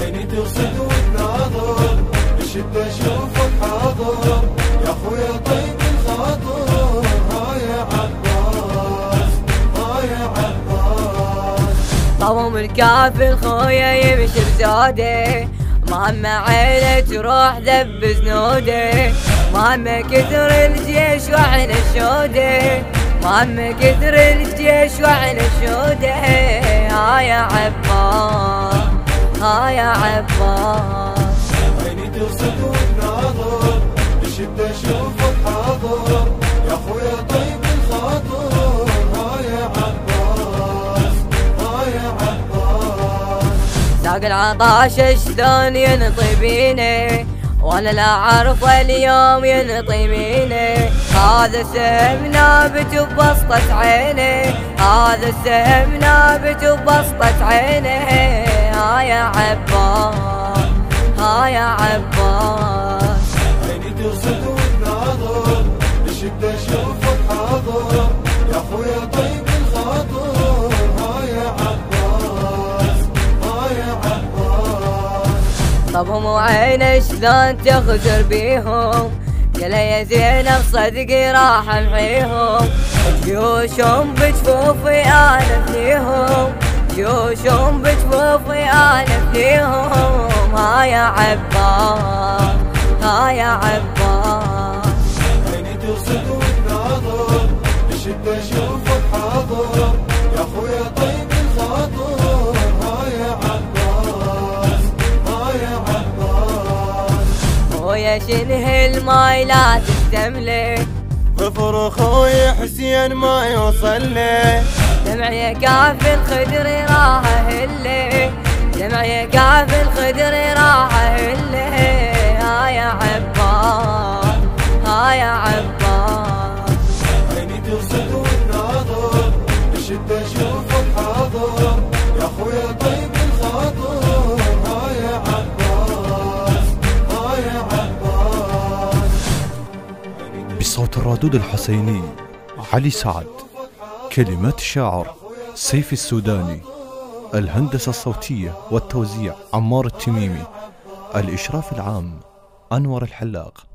عيني تصد وتناظر بشدة اشوفك حاضر يا أخويا طيب الخاطر. ها يا عباس. ها يا عباس. طوم الكافل خويا يمشي بزوده. ماما عينه تروح ذب زنوده. ماما كثر الجيش وعن الشوده ماما كثر الجيش وعن الشوده ها يا عباس. يا عباس. عيني تصد وتناظر بشدة اشوفك حاضر يا اخويا طيب الخاطر ها يا عباس ها يا عباس ساق العطاش شلون ينطي بيني وأنا لا اعرف اليوم ينطي ميني هذا سهم نابت ببسطة عيني. هذا السهم نابت ببسطة عيني. يا عباس ها يا عباس عيني تصد وتناظر بشدة اشوفك حاضر يا اخويا طيب الخاطر ها يا عباس. ها يا عباس طب هم عيني شلون تغدر بيهم؟ قال يا زينب صدقي راح امحيهم جيوشهم بجفوفي أنا فيهم. جيوشهم بجفوفي أنا فيهم ها يا عباس ها يا عباس. عيني تصد وتناظر بشدة اشوفك حاضر يا اخويا طيب الخاطر ها يا عباس ها يا عباس ويا شنه الماي لا تستملك ظفر خوي حسين ما يوصل لي. دمعي كاف الخدر راح اهله دمعي كاف الخدر راح اهله ها يا عباس ها يا عباس عيني تصد وتناظر بشدة اشوفك حاضر يا أخويا طيب الخاطر ها يا عباس ها يا عباس بصوت الرادود الحسيني علي سعد. كلمات الشاعر سيف السوداني الهندسة الصوتية والتوزيع عمار التميمي الإشراف العام أنور الحلاق.